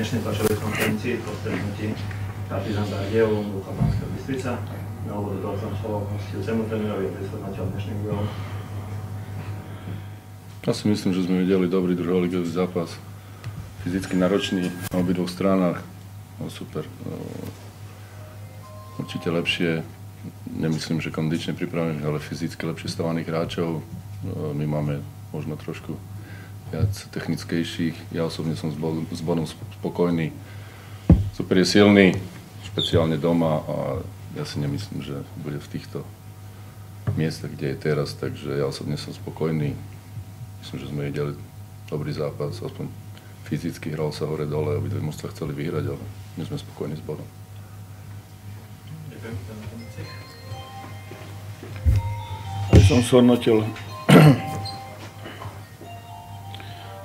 dnešnej tlačovej konferencii po stretnutí Partizan Bardejov, Luka Banská Bystrica. Na úvod dal som slovo hostujúcemu trénerovi a prislednateľ dnešných duelov. Ja si myslím, že sme videli dobrý druholigový zápas. Fyzicky náročný na obidvoch stranách. No, super. No, určite lepšie, nemyslím, že kondične pripravených, ale fyzicky lepšie stavaných hráčov. No, my máme možno trošku viac technickejších. Ja osobne som s bodom, s bodom spokojný. Super je silný, špeciálne doma a ja si nemyslím, že bude v týchto miestach, kde je teraz, takže ja osobne som spokojný. Myslím, že sme videli dobrý zápas, aspoň fyzicky hral sa hore-dole, obidve mužstva chceli vyhrať, ale my sme spokojní s bodom. Ďakujem. Som shodnotil,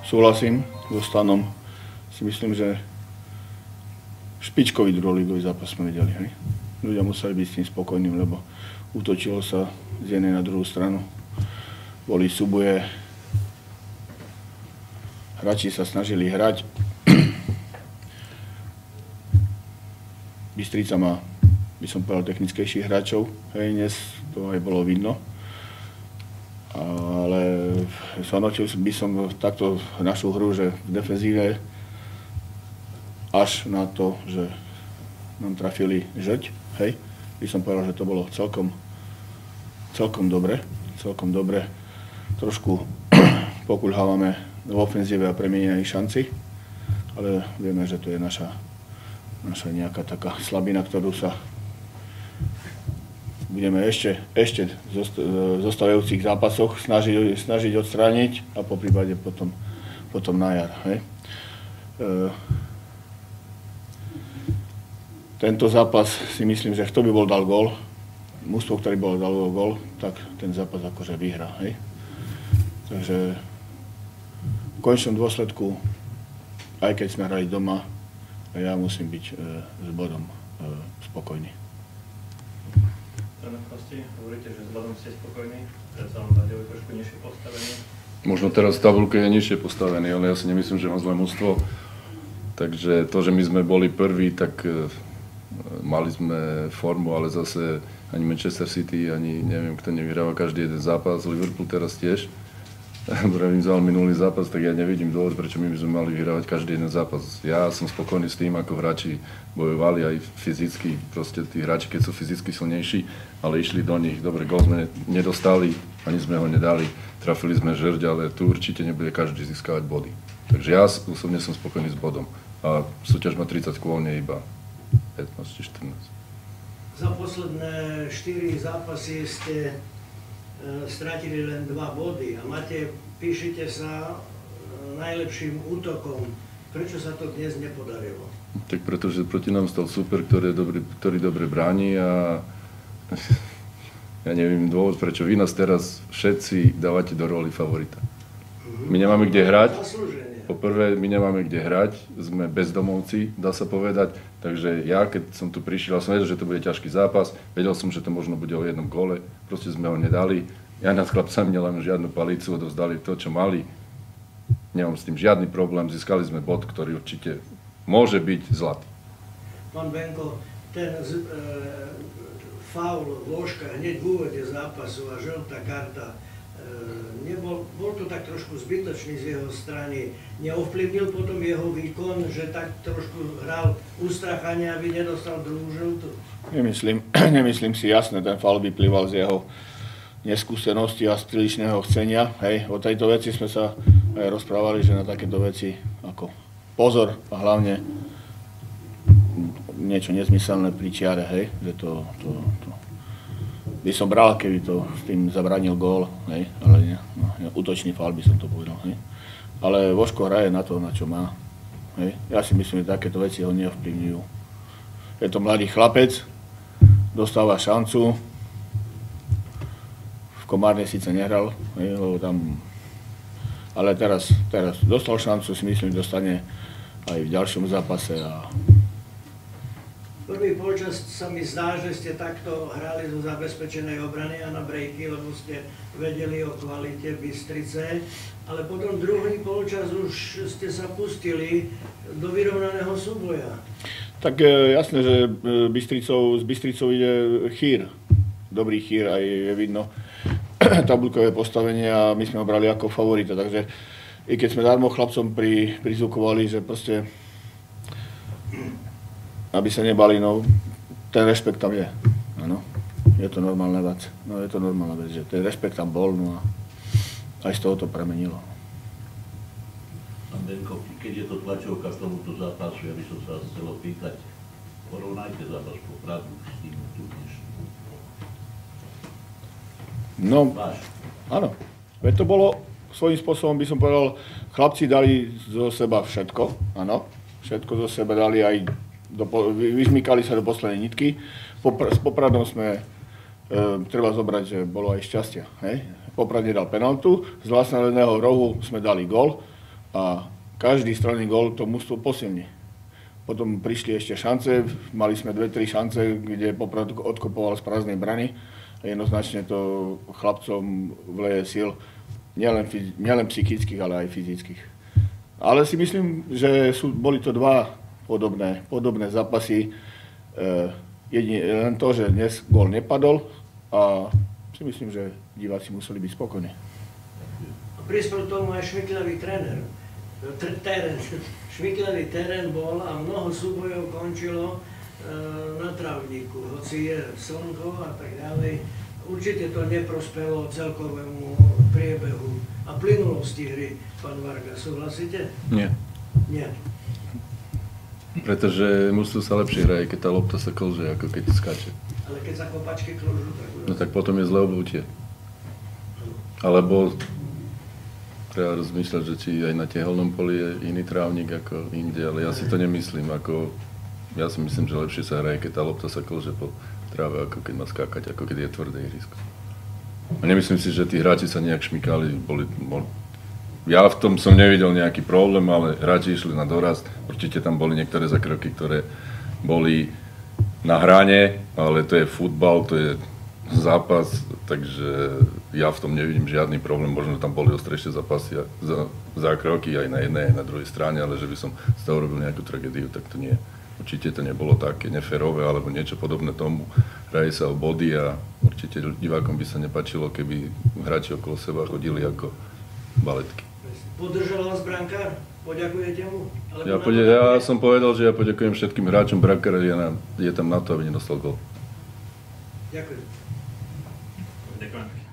súhlasím so Stanom. Si myslím, že špičkový druholigový zápas sme videli. Hej? Ľudia museli byť s tým spokojným, lebo útočilo sa z jednej na druhú stranu. Boli súboje, hráči sa snažili hrať. Bystrica má, by som povedal, technickejších hráčov. Hej, dnes to aj bolo vidno. Ale zhodnotil by som takto našu hru, že v defenzíve až na to, že nám trafili žeť, hej, by som povedal, že to bolo celkom, celkom dobre, celkom dobre. Trošku pokulhávame v ofenzíve a premienenej šanci, ale vieme, že to je naša, naša nejaká taká slabina, ktorú sa budeme ešte, ešte zostávajúcich zápasoch snažiť, snažiť odstrániť a po prípade potom, potom na jar. Hej. E, tento zápas si myslím, že kto by bol dal gól, mústvo, ktorý bol dal gól, tak ten zápas akože vyhrá. Hej. Takže v konečnom dôsledku, aj keď sme hrali doma, ja musím byť e, s bodom e, spokojný. Kosti, hovoríte, že s bodom ste spokojní, predsa vám Bardejov trošku nižšie postavenie. Možno teraz v tabulke je nižšie postavený, ale ja si nemyslím, že mám zlé mústvo. Takže to, že my sme boli prví, tak e, mali sme formu, ale zase ani Manchester City, ani neviem, kto nevyhráva každý jeden zápas. Liverpool teraz tiež realizoval minulý zápas, tak ja nevidím dôvod, prečo my by sme mali vyhrávať každý jeden zápas. Ja som spokojný s tým, ako hráči bojovali aj fyzicky, proste tí hráči, keď sú fyzicky silnejší, ale išli do nich. Dobre, gol sme nedostali, ani sme ho nedali, trafili sme žrť, ale tu určite nebude každý získavať body. Takže ja osobne som spokojný s bodom. A súťaž má 30 kôl, nie iba 15 či 14. Za posledné 4 zápasy ste stratili len dva body a máte, píšete sa e, najlepším útokom. Prečo sa to dnes nepodarilo? Tak pretože proti nám stal super, ktorý, dobrý, ktorý dobre bráni a ja neviem dôvod, prečo vy nás teraz všetci dávate do roli favorita. Mhm. My nemáme kde hrať. Poprvé, my nemáme kde hrať, sme bezdomovci, dá sa povedať. Takže ja, keď som tu prišiel, som vedel, že to bude ťažký zápas, vedel som, že to možno bude o jednom gole, proste sme ho nedali. Ja nad chlapcami neláme žiadnu palicu, odovzdali to, čo mali. Nemám s tým žiadny problém, získali sme bod, ktorý určite môže byť zlatý. Pán Benko, ten e, faul Ložka hneď v úvode zápasu a žltá karta, nebol, bol to tak trošku zbytočný z jeho strany. Neovplyvnil potom jeho výkon, že tak trošku hral ustrachania, aby nedostal druhú žltú? Nemyslím, nemyslím si, jasne, ten fal vyplýval z jeho neskúsenosti a styličného chcenia. Hej, o tejto veci sme sa aj rozprávali, že na takéto veci ako pozor a hlavne niečo nezmyselné pri čiare, hej, že to, to, to by som bral, keby to s tým zabranil gól, hej, ale nie, no, útočný fal by som to povedal, hej. Ale Voško hraje na to, na čo má, hej. Ja si myslím, že takéto veci ho neovplyvňujú. Je to mladý chlapec, dostáva šancu, v Komárne síce nehral, hej, lebo tam, ale teraz, teraz dostal šancu, si myslím, dostane aj v ďalšom zápase a Prvý polčas sa mi zdá, že ste takto hrali zo zabezpečenej obrany a na brejky, lebo ste vedeli o kvalite Bystrice, ale potom druhý polčas už ste sa pustili do vyrovnaného súboja. Tak e, jasné, že e, Bystricou, z Bystricou ide chýr. Dobrý chýr, aj je vidno tabulkové postavenie a my sme ho brali ako favorita, takže i keď sme darmo chlapcom pri, prizvukovali, že proste aby sa nebali, no ten rešpekt tam je. Áno, je to normálna vec. No je to normálna vec, že ten rešpekt tam bol, no a aj z toho to premenilo. Benko, keď je to tlačovka k tomuto zápasu, ja by som sa chcel opýtať, porovnajte zápas po Pradu s tým tu dnešným. No, Váš. áno. Veď to bolo, svojím spôsobom by som povedal, chlapci dali zo seba všetko, áno. Všetko zo seba dali aj, do, sa do poslednej nitky. S Popradom sme, e, treba zobrať, že bolo aj šťastia, hej. Poprad nedal penaltu, z vlastného rohu sme dali gol a každý stranný gol to mužstvo posilní. Potom prišli ešte šance, mali sme dve, tri šance, kde Poprad odkopoval z prázdnej brany. Jednoznačne to chlapcom vleje síl, nielen, nielen psychických, ale aj fyzických. Ale si myslím, že sú, boli to dva podobné, podobné zápasy. E, jedine, len to, že dnes gól nepadol a si myslím, že diváci museli byť spokojní. Prispel tomu aj šmykľavý tréner. Tr- terén. Šmykľavý terén bol a mnoho súbojov končilo e, na travníku, hoci je slnko a tak ďalej. Určite to neprospelo celkovému priebehu a plynulosti hry, pán Varga, súhlasíte? Nie. Nie. Pretože mužstvo sa lepšie hraje, keď tá lopta sa klže, ako keď skáče. Ale keď sa kopačky kložú, tak No tak potom je zle obutie. Alebo treba rozmýšľať, že či aj na tehelnom poli je iný trávnik ako inde, ale ja si to nemyslím. Ako, ja si myslím, že lepšie sa hraje, keď tá lopta sa klže po tráve, ako keď má skákať, ako keď je tvrdé ihrisko. A nemyslím si, že tí hráči sa nejak šmykali, boli, bol, ja v tom som nevidel nejaký problém, ale hráči išli na dorast. Určite tam boli niektoré zakroky, ktoré boli na hrane, ale to je futbal, to je zápas, takže ja v tom nevidím žiadny problém. Možno tam boli ostrejšie zápasy za, zákroky aj na jednej, aj na druhej strane, ale že by som z toho robil nejakú tragédiu, tak to nie. Určite to nebolo také neférové alebo niečo podobné tomu. Hraje sa o body a určite divákom by sa nepačilo, keby hráči okolo seba chodili ako baletky. Podržal vás brankár? Poďakujete mu? Alebo Ja, pode, ja som povedal, že ja poďakujem všetkým hráčom, Brakar je, na, je tam na to, aby nedostal gol. Ďakujem. Ďakujem.